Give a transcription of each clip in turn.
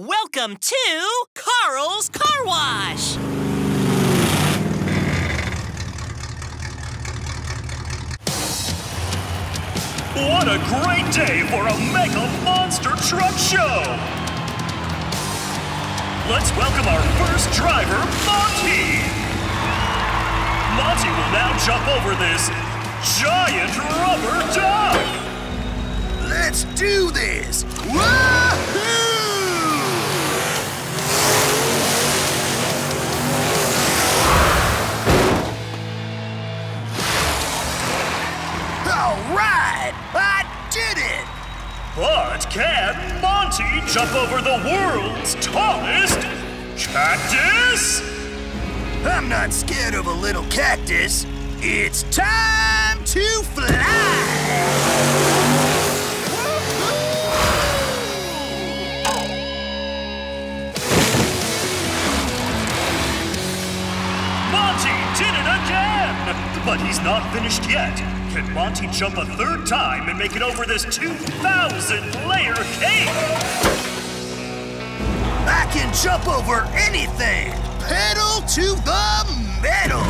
Welcome to Carl's Car Wash! What a great day for a Mega Monster Truck Show! Let's welcome our first driver, Monty! Monty will now jump over this giant rubber duck! Let's do this! Woohoo! Monty jump over the world's tallest cactus? I'm not scared of a little cactus. It's time to fly! Monty did it again! But he's not finished yet. Can Monty jump a third time and make it over this 2,000 layer cake? I can jump over anything! Pedal to the metal!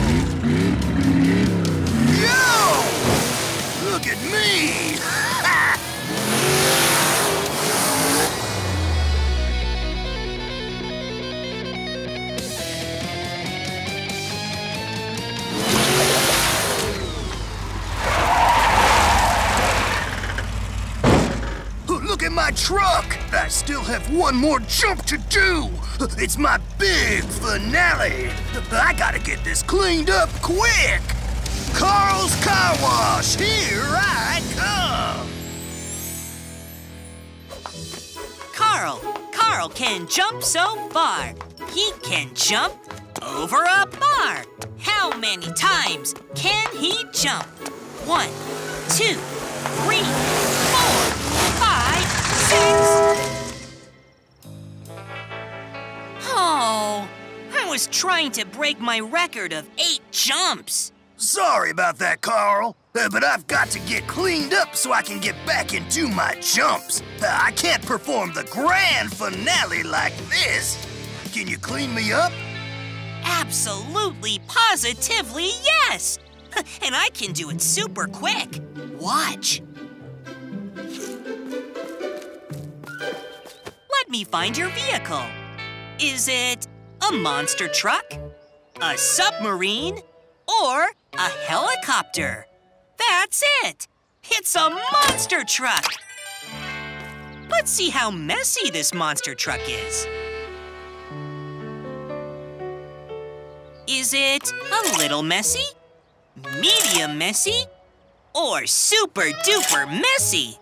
Yo! Look at me! Truck! I still have one more jump to do! It's my big finale! I gotta get this cleaned up quick! Carl's Car Wash, here I come! Carl, Carl can jump so far. He can jump over a bar. How many times can he jump? One, two, three. Oh, I was trying to break my record of eight jumps. Sorry about that, Carl. Uh, but I've got to get cleaned up so I can get back into my jumps. Uh, I can't perform the grand finale like this. Can you clean me up? Absolutely, positively, yes! And I can do it super quick. Watch. Me find your vehicle. Is it a monster truck, a submarine, or a helicopter? That's it! It's a monster truck! Let's see how messy this monster truck is. Is it a little messy, medium messy, or super duper messy?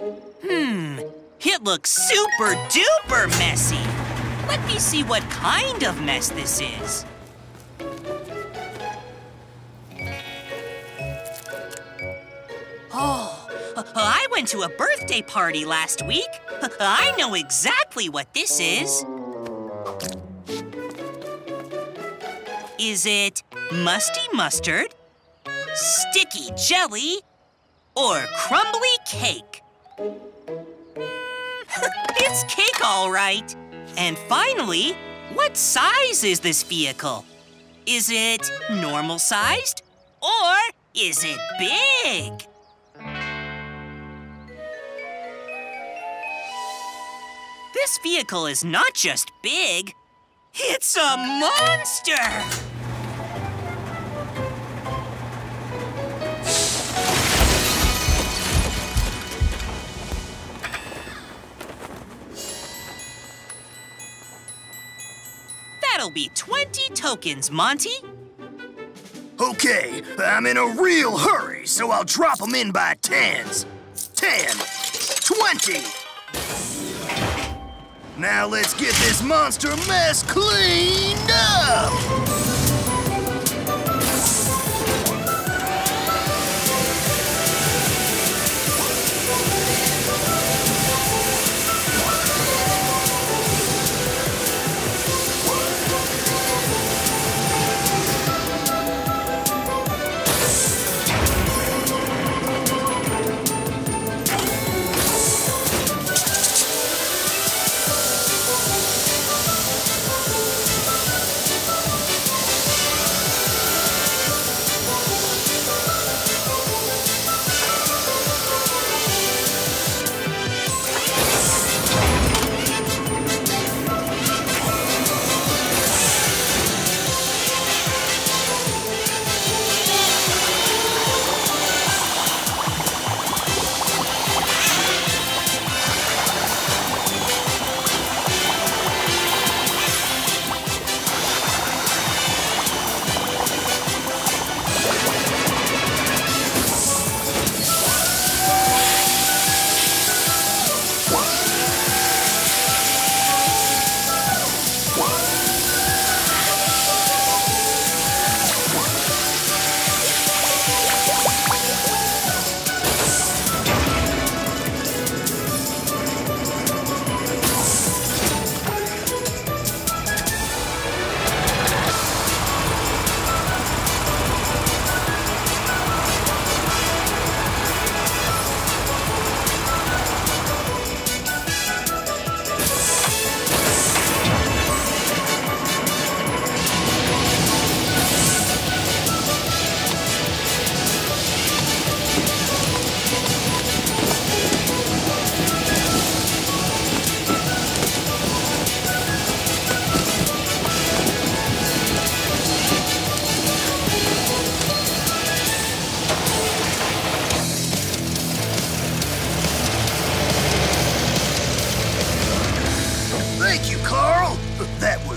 Hmm, it looks super duper messy. Let me see what kind of mess this is. Oh, I went to a birthday party last week. I know exactly what this is. Is it musty mustard, sticky jelly, or crumbly cake? It's cake, all right. And finally, what size is this vehicle? Is it normal sized or is it big? This vehicle is not just big, it's a monster! That'll be 20 tokens, Monty. Okay, I'm in a real hurry, so I'll drop them in by tens. Ten, twenty. Now let's get this monster mess cleaned up!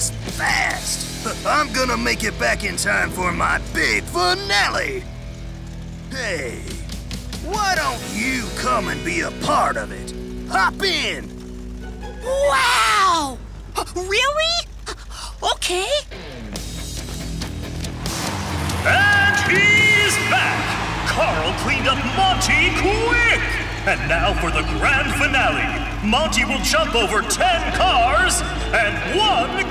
Was fast. I'm gonna make it back in time for my big finale. Hey, why don't you come and be a part of it? Hop in. Wow! Really? Okay. And he's back! Carl cleaned up Monty quick! And now for the grand finale. Monty will jump over 10 cars and one